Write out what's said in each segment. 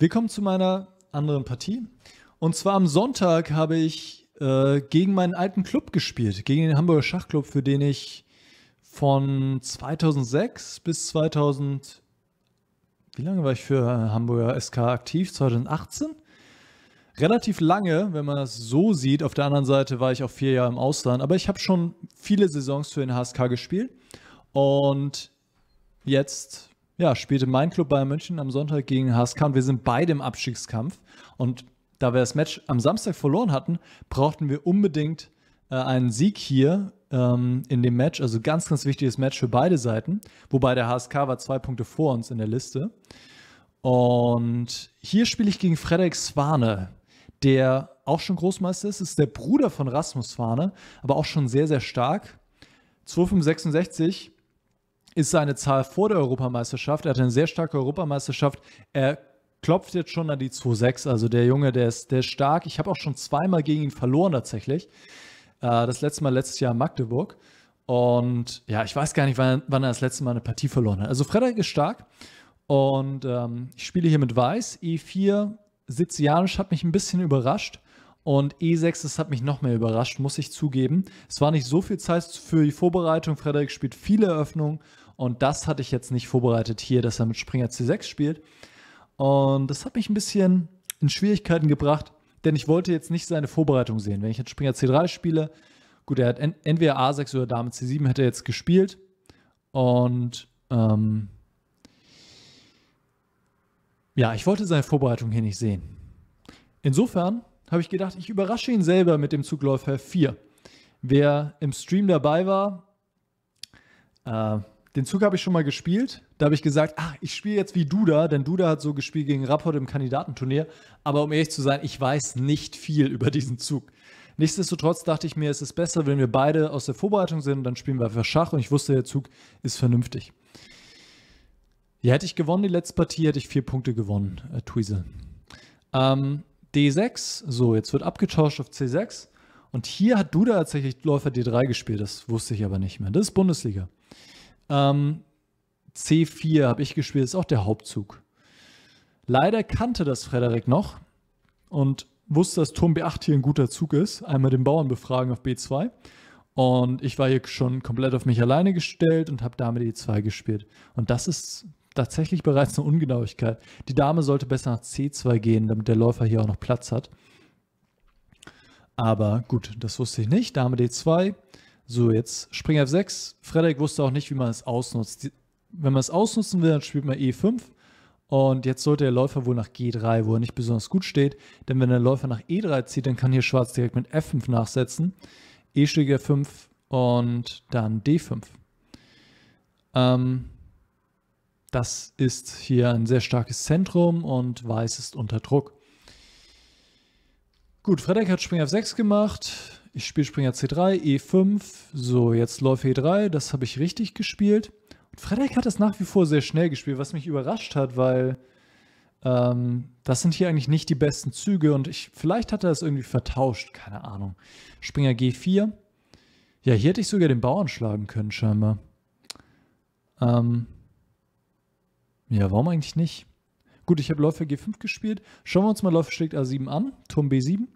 Willkommen zu meiner anderen Partie. Und zwar am Sonntag habe ich äh, gegen meinen alten Club gespielt, gegen den Hamburger Schachclub, für den ich von 2006 bis 2000, wie lange war ich für Hamburger SK aktiv? 2018? Relativ lange, wenn man das so sieht. Auf der anderen Seite war ich auch vier Jahre im Ausland, aber ich habe schon viele Saisons für den HSK gespielt. Und jetzt ja, spielte mein Club Bayern München am Sonntag gegen HSK und wir sind beide im Abstiegskampf. Und da wir das Match am Samstag verloren hatten, brauchten wir unbedingt äh, einen Sieg hier ähm, in dem Match. Also ganz, ganz wichtiges Match für beide Seiten. Wobei der HSK war zwei Punkte vor uns in der Liste. Und hier spiele ich gegen Frederik Swane, der auch schon Großmeister ist. Ist der Bruder von Rasmus Swane, aber auch schon sehr, sehr stark. 2566 ist seine Zahl vor der Europameisterschaft. Er hatte eine sehr starke Europameisterschaft. Er klopft jetzt schon an die 2-6. Also der Junge, der ist, der ist stark. Ich habe auch schon zweimal gegen ihn verloren tatsächlich. Äh, das letzte Mal letztes Jahr in Magdeburg. Und ja, ich weiß gar nicht, wann, wann, er das letzte Mal eine Partie verloren hat. Also Frederik ist stark. Und ähm, ich spiele hier mit Weiß. E4 Sizianisch hat mich ein bisschen überrascht. Und E6, das hat mich noch mehr überrascht, muss ich zugeben. Es war nicht so viel Zeit für die Vorbereitung. Frederik spielt viele Eröffnungen und das hatte ich jetzt nicht vorbereitet hier, dass er mit Springer C6 spielt. Und das hat mich ein bisschen in Schwierigkeiten gebracht, denn ich wollte jetzt nicht seine Vorbereitung sehen. Wenn ich jetzt Springer C3 spiele, gut, er hat entweder A6 oder Dame C7 hätte er jetzt gespielt. Und ähm, ja, ich wollte seine Vorbereitung hier nicht sehen. Insofern habe ich gedacht, ich überrasche ihn selber mit dem Zugläufer 4. Wer im Stream dabei war, äh, den Zug habe ich schon mal gespielt. Da habe ich gesagt, ach, ich spiele jetzt wie Duda, denn Duda hat so gespielt gegen Rapport im Kandidatenturnier. Aber um ehrlich zu sein, ich weiß nicht viel über diesen Zug. Nichtsdestotrotz dachte ich mir, es ist besser, wenn wir beide aus der Vorbereitung sind, dann spielen wir einfach Schach und ich wusste, der Zug ist vernünftig. Ja, hätte ich gewonnen, die letzte Partie, hätte ich vier Punkte gewonnen, äh, Tweezel. Ähm, D6, so, jetzt wird abgetauscht auf C6. Und hier hat Duda tatsächlich Läufer D3 gespielt, das wusste ich aber nicht mehr. Das ist Bundesliga. Ähm, C4 habe ich gespielt, ist auch der Hauptzug. Leider kannte das Frederik noch und wusste, dass Turm B8 hier ein guter Zug ist. Einmal den Bauern befragen auf B2. Und ich war hier schon komplett auf mich alleine gestellt und habe Dame D2 gespielt. Und das ist tatsächlich bereits eine Ungenauigkeit. Die Dame sollte besser nach C2 gehen, damit der Läufer hier auch noch Platz hat. Aber gut, das wusste ich nicht. Dame D2. So, jetzt Springer F6. Frederik wusste auch nicht, wie man es ausnutzt. Wenn man es ausnutzen will, dann spielt man E5. Und jetzt sollte der Läufer wohl nach G3, wo er nicht besonders gut steht. Denn wenn der Läufer nach E3 zieht, dann kann hier Schwarz direkt mit F5 nachsetzen. E schlägt F5 und dann D5. Ähm, das ist hier ein sehr starkes Zentrum und Weiß ist unter Druck. Gut, Frederik hat Springer F6 gemacht. Ich spiele Springer C3, E5. So, jetzt Läufer E3. Das habe ich richtig gespielt. Und Frederik hat das nach wie vor sehr schnell gespielt, was mich überrascht hat, weil ähm, das sind hier eigentlich nicht die besten Züge und ich, vielleicht hat er das irgendwie vertauscht. Keine Ahnung. Springer G4. Ja, hier hätte ich sogar den Bauern schlagen können, scheinbar. Ähm, ja, warum eigentlich nicht? Gut, ich habe Läufer G5 gespielt. Schauen wir uns mal Läufer schlägt A7 an, Turm B7.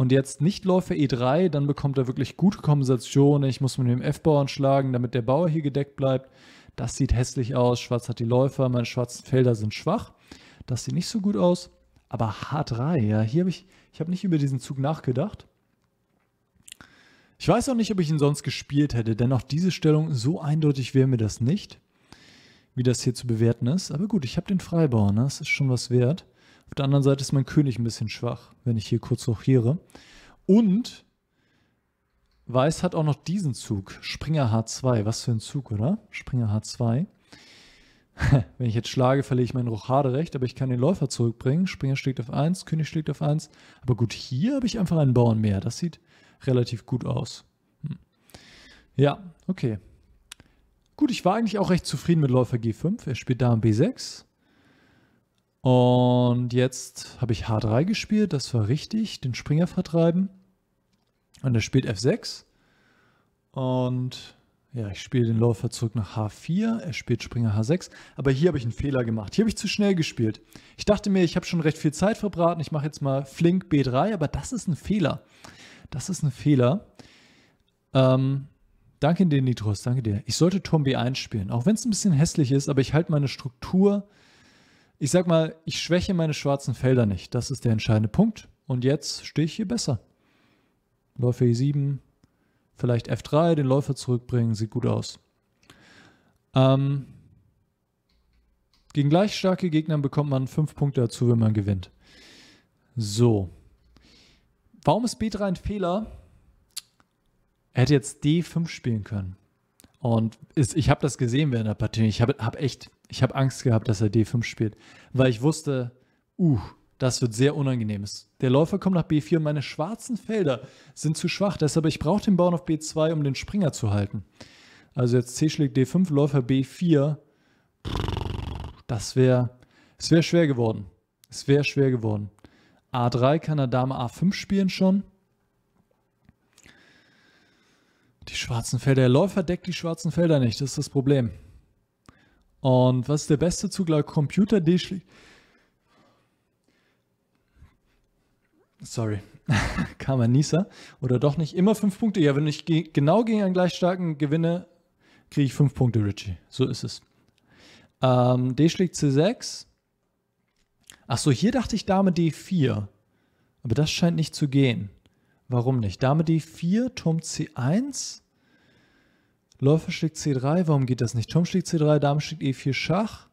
Und jetzt nicht Läufer E3, dann bekommt er wirklich gute Kompensation. Ich muss mit dem F-Bauern schlagen, damit der Bauer hier gedeckt bleibt. Das sieht hässlich aus. Schwarz hat die Läufer, meine schwarzen Felder sind schwach. Das sieht nicht so gut aus. Aber H3, ja, hier habe ich, ich habe nicht über diesen Zug nachgedacht. Ich weiß auch nicht, ob ich ihn sonst gespielt hätte, denn auch diese Stellung, so eindeutig wäre mir das nicht wie das hier zu bewerten ist. Aber gut, ich habe den Freibauer, ne? das ist schon was wert. Auf der anderen Seite ist mein König ein bisschen schwach, wenn ich hier kurz rochiere. Und Weiß hat auch noch diesen Zug. Springer H2. Was für ein Zug, oder? Springer H2. wenn ich jetzt schlage, verliere ich mein Rochaderecht, aber ich kann den Läufer zurückbringen. Springer schlägt auf 1, König schlägt auf 1. Aber gut, hier habe ich einfach einen Bauern mehr. Das sieht relativ gut aus. Hm. Ja, okay. Gut, ich war eigentlich auch recht zufrieden mit Läufer G5. Er spielt Dame B6. Und jetzt habe ich H3 gespielt, das war richtig, den Springer vertreiben. Und er spielt F6. Und Ja, ich spiele den Läufer zurück nach H4, er spielt Springer H6, aber hier habe ich einen Fehler gemacht. Hier habe ich zu schnell gespielt. Ich dachte mir, ich habe schon recht viel Zeit verbraten, ich mache jetzt mal flink B3, aber das ist ein Fehler. Das ist ein Fehler. Ähm, danke dir, Nitros, danke dir. Ich sollte Turm B1 spielen, auch wenn es ein bisschen hässlich ist, aber ich halte meine Struktur. Ich sag mal, ich schwäche meine schwarzen Felder nicht. Das ist der entscheidende Punkt. Und jetzt stehe ich hier besser. Läufer E7, Vielleicht F3, den Läufer zurückbringen, sieht gut aus. Ähm, gegen gleich starke Gegner bekommt man 5 Punkte dazu, wenn man gewinnt. So. Warum ist B3 ein Fehler? Er hätte jetzt D5 spielen können. Und ist, ich habe das gesehen während der Partie. Ich habe hab echt, ich habe Angst gehabt, dass er D5 spielt, weil ich wusste, uh, das wird sehr unangenehm. Der Läufer kommt nach B4 und meine schwarzen Felder sind zu schwach. Deshalb ich brauche den Bauern auf B2, um den Springer zu halten. Also jetzt C schlägt D5, Läufer B4. Das wäre, es wäre schwer geworden. Es wäre schwer geworden. A3 kann er Dame A5 spielen schon. Die schwarzen Felder. Der Läufer deckt die schwarzen Felder nicht. Das ist das Problem. Und was ist der beste Zug? Computer D schlägt sorry, ein Nieser oder doch nicht, immer fünf Punkte. Ja, wenn ich ge genau gegen einen gleich starken gewinne, kriege ich fünf Punkte, Richie. So ist es. Ähm, D schlägt C6. Achso, hier dachte ich Dame D4. Aber das scheint nicht zu gehen. Warum nicht? Dame D4, Turm C1. Läufer schlägt C3. Warum geht das nicht? Turm schlägt C3, Dame schlägt E4 Schach.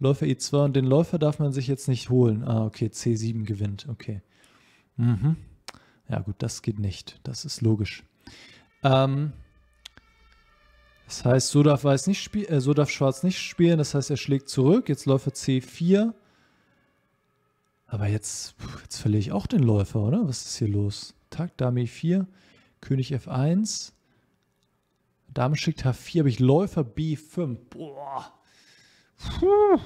Läufer E2 und den Läufer darf man sich jetzt nicht holen. Ah, okay, C7 gewinnt. Okay. Mhm. Ja, gut, das geht nicht. Das ist logisch. Ähm, das heißt, so darf, Weiß nicht spiel äh, so darf Schwarz nicht spielen. Das heißt, er schlägt zurück. Jetzt Läufer C4. Aber jetzt, jetzt verliere ich auch den Läufer, oder? Was ist hier los? Tag, Dame E4, König F1. Dame schickt H4, habe ich Läufer B5. Boah. Puh.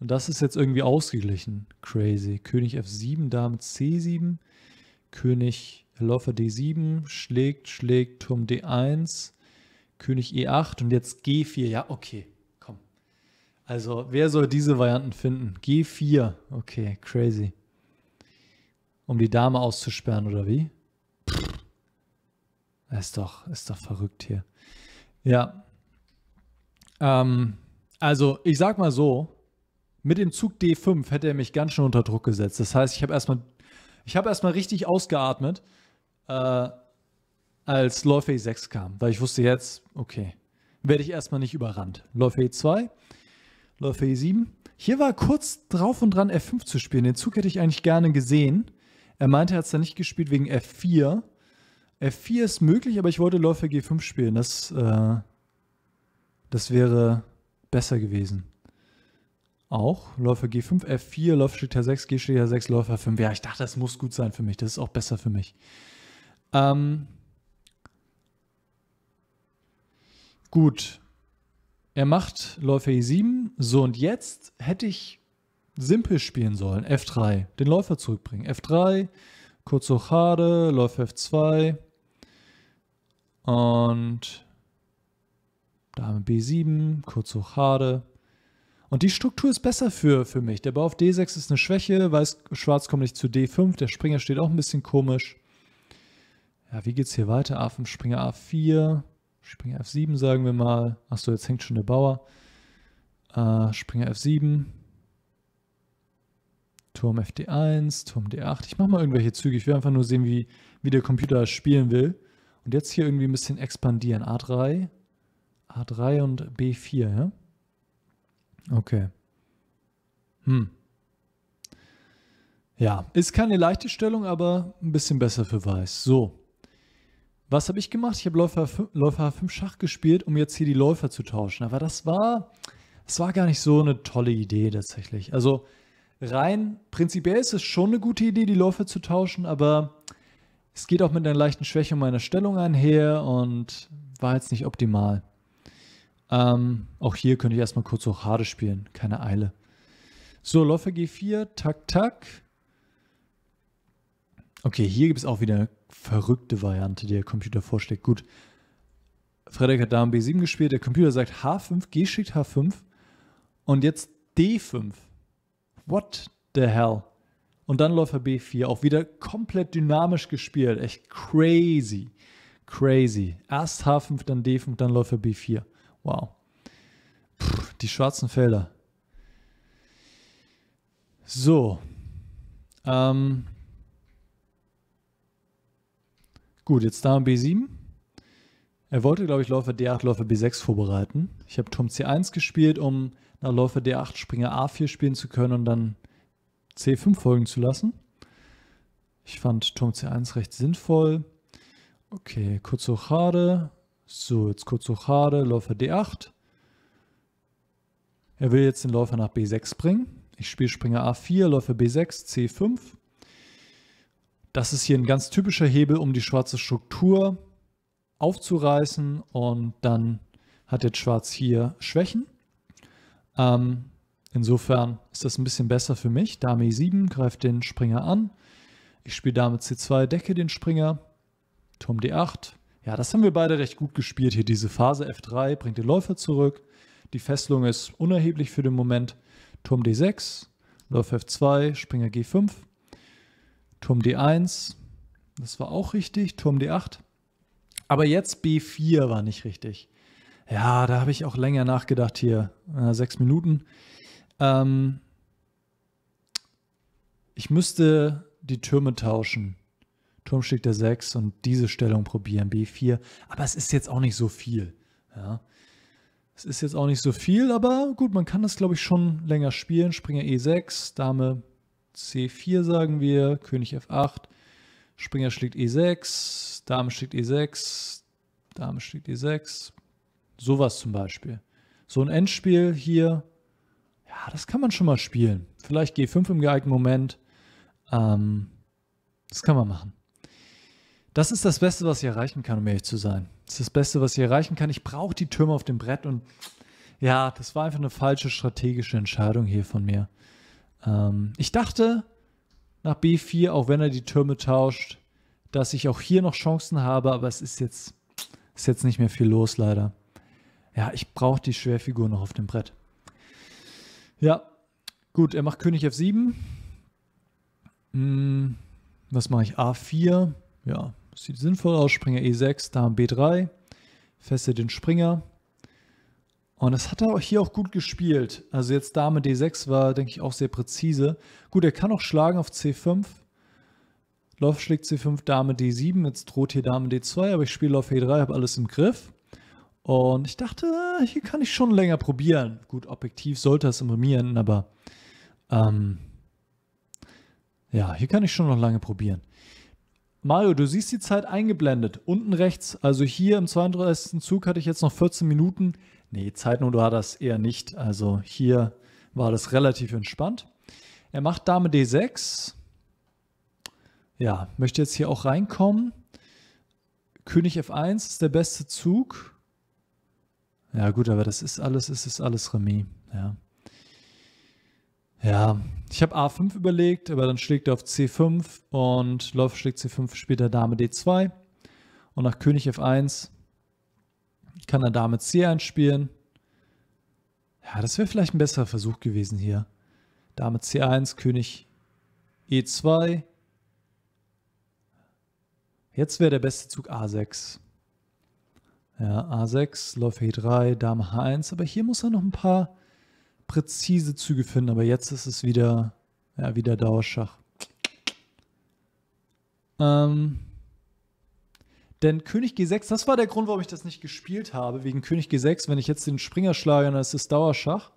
Und das ist jetzt irgendwie ausgeglichen. Crazy. König F7, Dame C7, König Läufer D7, schlägt, schlägt, Turm D1, König E8 und jetzt G4. Ja, okay, komm. Also, wer soll diese Varianten finden? G4, okay, crazy. Um die Dame auszusperren, oder wie? Ist doch, ist doch verrückt hier. Ja. Ähm, also, ich sag mal so, mit dem Zug D5 hätte er mich ganz schön unter Druck gesetzt. Das heißt, ich habe erstmal, ich habe richtig ausgeatmet, äh, als Läufer E6 kam, weil ich wusste jetzt, okay, werde ich erstmal nicht überrannt. Läufer E2, Läufer E7. Hier war kurz drauf und dran, F5 zu spielen. Den Zug hätte ich eigentlich gerne gesehen. Er meinte, er hat es dann nicht gespielt wegen F4. F4 ist möglich, aber ich wollte Läufer G5 spielen. Das, äh, das wäre besser gewesen auch. Läufer G5, F4, Läufer steht H6, G steht H6, Läufer 5. Ja, ich dachte, das muss gut sein für mich. Das ist auch besser für mich. Ähm, gut. Er macht Läufer E7. So, und jetzt hätte ich simpel spielen sollen. F3. Den Läufer zurückbringen. F3, kurz Hochade, Läufer F2. Und Dame B7, kurz Hochade. Und die Struktur ist besser für, für mich. Der Bau auf D6 ist eine Schwäche, weiß, Schwarz kommt nicht zu D5, der Springer steht auch ein bisschen komisch. Ja, wie geht's hier weiter? A5, Springer A4, Springer F7 sagen wir mal. Achso, jetzt hängt schon der Bauer. Äh, Springer F7, Turm FD1, Turm D8. Ich mache mal irgendwelche Züge. Ich will einfach nur sehen, wie, wie der Computer spielen will. Und jetzt hier irgendwie ein bisschen expandieren. A3, A3 und B4, ja? Okay. Hm. Ja, ist keine leichte Stellung, aber ein bisschen besser für Weiß. So. Was habe ich gemacht? Ich habe Läufer, Läufer 5 Schach gespielt, um jetzt hier die Läufer zu tauschen. Aber das war, das war gar nicht so eine tolle Idee tatsächlich. Also rein prinzipiell ist es schon eine gute Idee, die Läufer zu tauschen, aber es geht auch mit einer leichten Schwäche meiner Stellung einher und war jetzt nicht optimal. Ähm, auch hier könnte ich erstmal kurz hoch Hade spielen, keine Eile. So, Läufer G4, tak, tak. Okay, hier gibt es auch wieder eine verrückte Variante, die der Computer vorschlägt. Gut. Frederik hat Dame B7 gespielt, der Computer sagt H5, G schickt H5 und jetzt D5. What the hell? Und dann Läufer B4, auch wieder komplett dynamisch gespielt. Echt crazy. Crazy. Erst H5, dann D5, dann Läufer B4. Wow. Puh, die schwarzen Felder. So. Ähm. Gut, jetzt Dame B7. Er wollte, glaube ich, Läufer D8, Läufer B6 vorbereiten. Ich habe Turm C1 gespielt, um nach Läufer D8 Springer A4 spielen zu können und dann C5 folgen zu lassen. Ich fand Turm C1 recht sinnvoll. Okay, kurz Hochade. So, jetzt kurz Hochade, Läufer D8. Er will jetzt den Läufer nach B6 bringen. Ich spiele Springer A4, Läufer B6, C5. Das ist hier ein ganz typischer Hebel, um die schwarze Struktur aufzureißen und dann hat jetzt Schwarz hier Schwächen. Ähm, insofern ist das ein bisschen besser für mich. Dame E7 greift den Springer an. Ich spiele Dame C2, decke den Springer. Turm D8. Ja, das haben wir beide recht gut gespielt hier. Diese Phase F3 bringt den Läufer zurück. Die Fesselung ist unerheblich für den Moment. Turm D6, Läufer F2, Springer G5. Turm D1, das war auch richtig. Turm D8. Aber jetzt B4 war nicht richtig. Ja, da habe ich auch länger nachgedacht hier. Äh, sechs Minuten. Ähm, ich müsste die Türme tauschen. Turm schlägt der 6 und diese Stellung probieren, B4. Aber es ist jetzt auch nicht so viel. Ja. Es ist jetzt auch nicht so viel, aber gut, man kann das, glaube ich, schon länger spielen. Springer E6, Dame C4 sagen wir, König F8, Springer schlägt E6, Dame schlägt E6, Dame schlägt E6. Sowas zum Beispiel. So ein Endspiel hier, ja, das kann man schon mal spielen. Vielleicht G5 im geeigneten Moment. Ähm, das kann man machen. Das ist das Beste, was ich erreichen kann, um ehrlich zu sein. Das ist das Beste, was ich erreichen kann. Ich brauche die Türme auf dem Brett und ja, das war einfach eine falsche strategische Entscheidung hier von mir. Ähm, ich dachte nach B4, auch wenn er die Türme tauscht, dass ich auch hier noch Chancen habe, aber es ist jetzt, ist jetzt nicht mehr viel los, leider. Ja, ich brauche die Schwerfigur noch auf dem Brett. Ja, gut, er macht König F7. Hm, was mache ich? A4. Ja, sieht sinnvoll aus. Springer E6, Dame B3. Feste den Springer. Und das hat er hier auch gut gespielt. Also jetzt Dame D6 war, denke ich, auch sehr präzise. Gut, er kann auch schlagen auf C5. Lauf schlägt C5, Dame D7. Jetzt droht hier Dame D2, aber ich spiele auf E3, habe alles im Griff. Und ich dachte, hier kann ich schon länger probieren. Gut, objektiv sollte es imprimieren, aber ähm, ja, hier kann ich schon noch lange probieren. Mario, du siehst die Zeit eingeblendet. Unten rechts, also hier im 32. Zug hatte ich jetzt noch 14 Minuten. Nee, Zeitnot war das eher nicht. Also hier war das relativ entspannt. Er macht Dame D6. Ja, möchte jetzt hier auch reinkommen. König F1 ist der beste Zug. Ja, gut, aber das ist alles, es ist alles Remis. Ja. Ja, ich habe A5 überlegt, aber dann schlägt er auf C5 und Läufer schlägt C5, später Dame D2. Und nach König F1 kann er Dame C1 spielen. Ja, das wäre vielleicht ein besserer Versuch gewesen hier. Dame C1, König E2. Jetzt wäre der beste Zug A6. Ja, A6, Läufer E3, Dame H1. Aber hier muss er noch ein paar präzise Züge finden. Aber jetzt ist es wieder, ja, wieder Dauerschach. Ähm, denn König G6, das war der Grund, warum ich das nicht gespielt habe. Wegen König G6, wenn ich jetzt den Springer schlage, dann ist es Dauerschach.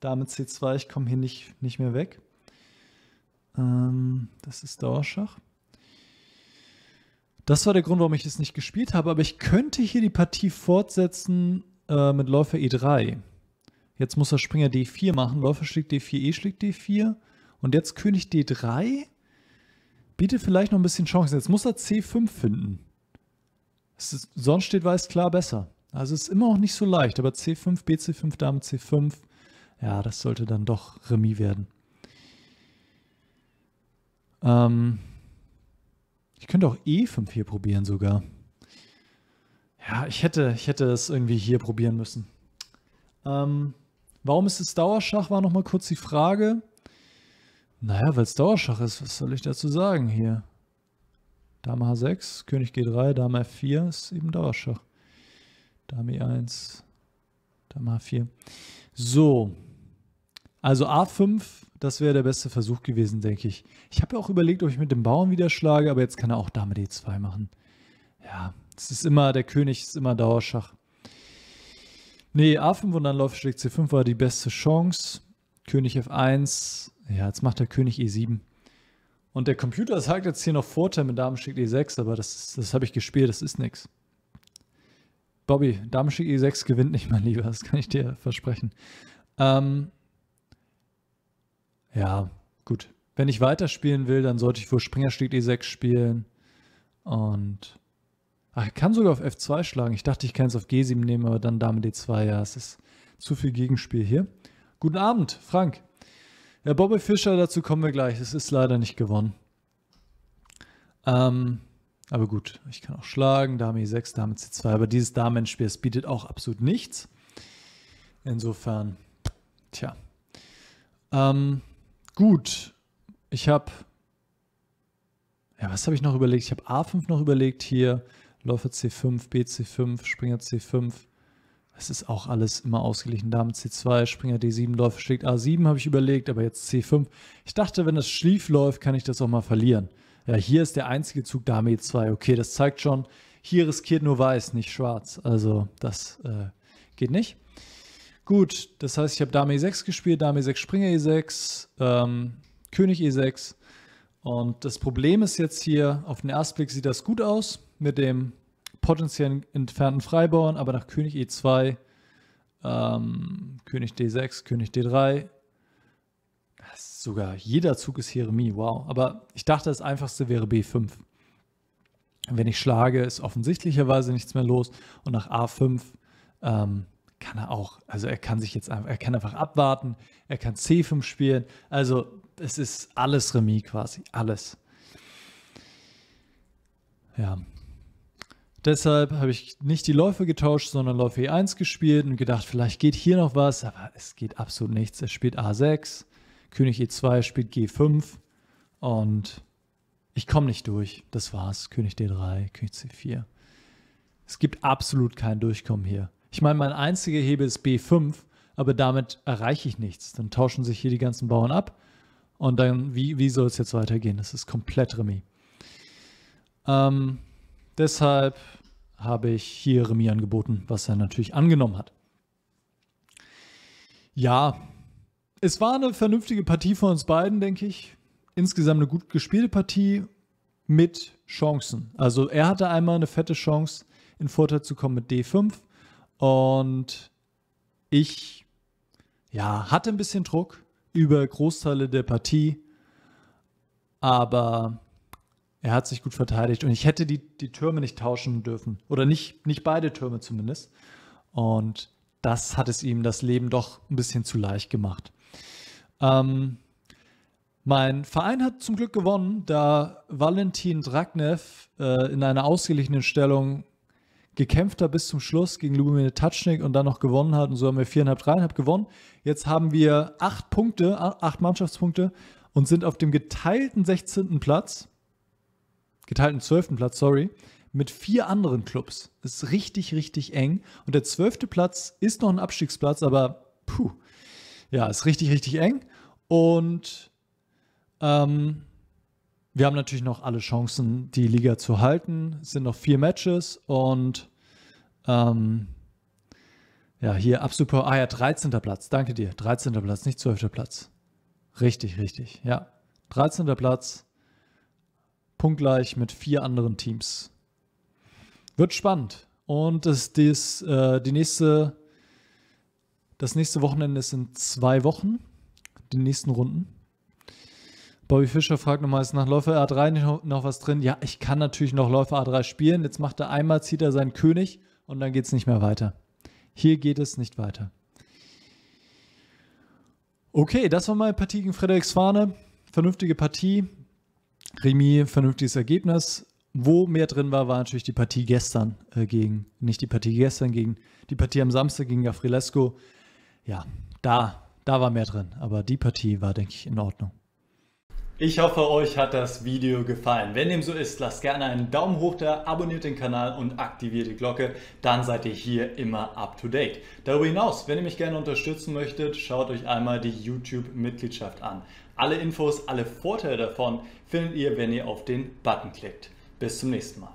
Dame C2, ich komme hier nicht, nicht mehr weg. Ähm, das ist Dauerschach. Das war der Grund, warum ich das nicht gespielt habe. Aber ich könnte hier die Partie fortsetzen äh, mit Läufer E3. Jetzt muss er Springer D4 machen. Läufer schlägt D4, E schlägt D4. Und jetzt König D3 bietet vielleicht noch ein bisschen Chancen. Jetzt muss er C5 finden. Ist, sonst steht Weiß klar besser. Also es ist immer auch nicht so leicht, aber C5, BC5, Dame C5, ja, das sollte dann doch Remis werden. Ähm, ich könnte auch E5 hier probieren sogar. Ja, ich hätte, ich hätte es irgendwie hier probieren müssen. Ähm, warum ist es Dauerschach, war nochmal kurz die Frage. Naja, weil es Dauerschach ist, was soll ich dazu sagen hier? Dame H6, König G3, Dame F4 ist eben Dauerschach. Dame E1, Dame H4. So, also A5, das wäre der beste Versuch gewesen, denke ich. Ich habe ja auch überlegt, ob ich mit dem Bauern wieder schlage, aber jetzt kann er auch Dame D2 machen. Ja, es ist immer, der König ist immer Dauerschach. Nee, A5 und dann läuft Schlägt C5 war die beste Chance. König F1, ja, jetzt macht der König E7. Und der Computer sagt jetzt hier noch Vorteil mit Dame schickt E6, aber das, das habe ich gespielt, das ist nichts. Bobby, Dame schickt E6 gewinnt nicht, mein Lieber, das kann ich dir versprechen. Ähm, ja, gut. Wenn ich weiterspielen will, dann sollte ich vor Springer schlägt E6 spielen. Und. Ach, ich kann sogar auf F2 schlagen. Ich dachte, ich kann es auf G7 nehmen, aber dann Dame D2. Ja, es ist zu viel Gegenspiel hier. Guten Abend, Frank. Ja, Bobby Fischer, dazu kommen wir gleich. Es ist leider nicht gewonnen. Ähm, aber gut, ich kann auch schlagen. Dame E6, Dame C2. Aber dieses Damenspiel, es bietet auch absolut nichts. Insofern, tja. Ähm, Gut, ich habe, ja, was habe ich noch überlegt? Ich habe A5 noch überlegt hier, Läufer C5, BC5, Springer C5. Es ist auch alles immer ausgeglichen. Dame C2, Springer D7, Läufer schlägt A7 habe ich überlegt, aber jetzt C5. Ich dachte, wenn das schief läuft, kann ich das auch mal verlieren. Ja, hier ist der einzige Zug Dame E2. Okay, das zeigt schon, hier riskiert nur weiß, nicht schwarz. Also das äh, geht nicht. Gut, das heißt, ich habe Dame E6 gespielt, Dame E6, Springer E6, ähm, König E6. Und das Problem ist jetzt hier, auf den ersten Blick sieht das gut aus mit dem potenziellen entfernten Freibauern, aber nach König E2, ähm, König D6, König D3, sogar jeder Zug ist hier Remis, wow. Aber ich dachte, das einfachste wäre B5. Wenn ich schlage, ist offensichtlicherweise nichts mehr los. Und nach A5 ähm, kann er auch, also er kann sich jetzt einfach, er kann einfach abwarten, er kann C5 spielen. Also es ist alles Remis quasi, alles. Ja. Deshalb habe ich nicht die Läufe getauscht, sondern Läufe E1 gespielt und gedacht, vielleicht geht hier noch was, aber es geht absolut nichts. Er spielt A6, König E2 spielt G5 und ich komme nicht durch. Das war's. König D3, König C4. Es gibt absolut kein Durchkommen hier. Ich meine, mein einziger Hebel ist B5, aber damit erreiche ich nichts. Dann tauschen sich hier die ganzen Bauern ab und dann, wie, wie soll es jetzt weitergehen? Das ist komplett Remis. Ähm, deshalb habe ich hier Remis angeboten, was er natürlich angenommen hat. Ja, es war eine vernünftige Partie von uns beiden, denke ich. Insgesamt eine gut gespielte Partie mit Chancen. Also er hatte einmal eine fette Chance, in Vorteil zu kommen mit D5. Und ich ja, hatte ein bisschen Druck über Großteile der Partie, aber er hat sich gut verteidigt und ich hätte die, die Türme nicht tauschen dürfen. Oder nicht, nicht beide Türme zumindest. Und das hat es ihm das Leben doch ein bisschen zu leicht gemacht. Ähm, mein Verein hat zum Glück gewonnen, da Valentin Dragnev äh, in einer ausgeglichenen Stellung gekämpft hat bis zum Schluss gegen Lubomir Tatschnik und dann noch gewonnen hat. Und so haben wir viereinhalb, dreieinhalb gewonnen. Jetzt haben wir acht Punkte, acht Mannschaftspunkte und sind auf dem geteilten 16. Platz, geteilten 12. Platz, sorry, mit vier anderen Clubs. Das ist richtig, richtig eng. Und der zwölfte Platz ist noch ein Abstiegsplatz, aber puh, ja, ist richtig, richtig eng. Und ähm, wir haben natürlich noch alle Chancen, die Liga zu halten. Es sind noch vier Matches und ähm, ja, hier absolut. Ah ja, 13. Platz. Danke dir. 13. Platz, nicht 12. Platz. Richtig, richtig. Ja. 13. Platz. Punktgleich mit vier anderen Teams. Wird spannend. Und das, das, äh, die nächste, das nächste Wochenende ist in zwei Wochen. Die nächsten Runden. Bobby Fischer fragt nochmal, ist nach Läufer A3 noch, noch was drin? Ja, ich kann natürlich noch Läufer A3 spielen. Jetzt macht er einmal, zieht er seinen König und dann geht es nicht mehr weiter. Hier geht es nicht weiter. Okay, das war meine Partie gegen Fahne. Vernünftige Partie. Remis, vernünftiges Ergebnis. wo mehr drin war, war natürlich die Partie gestern äh, gegen, nicht die Partie gestern gegen, die Partie am Samstag gegen Gafrilesco. Ja, da, da war mehr drin, aber die Partie war, denke ich, in Ordnung. Ich hoffe, euch hat das Video gefallen. Wenn dem so ist, lasst gerne einen Daumen hoch da, abonniert den Kanal und aktiviert die Glocke. Dann seid ihr hier immer up to date. Darüber hinaus, wenn ihr mich gerne unterstützen möchtet, schaut euch einmal die YouTube-Mitgliedschaft an. Alle Infos, alle Vorteile davon findet ihr, wenn ihr auf den Button klickt. Bis zum nächsten Mal.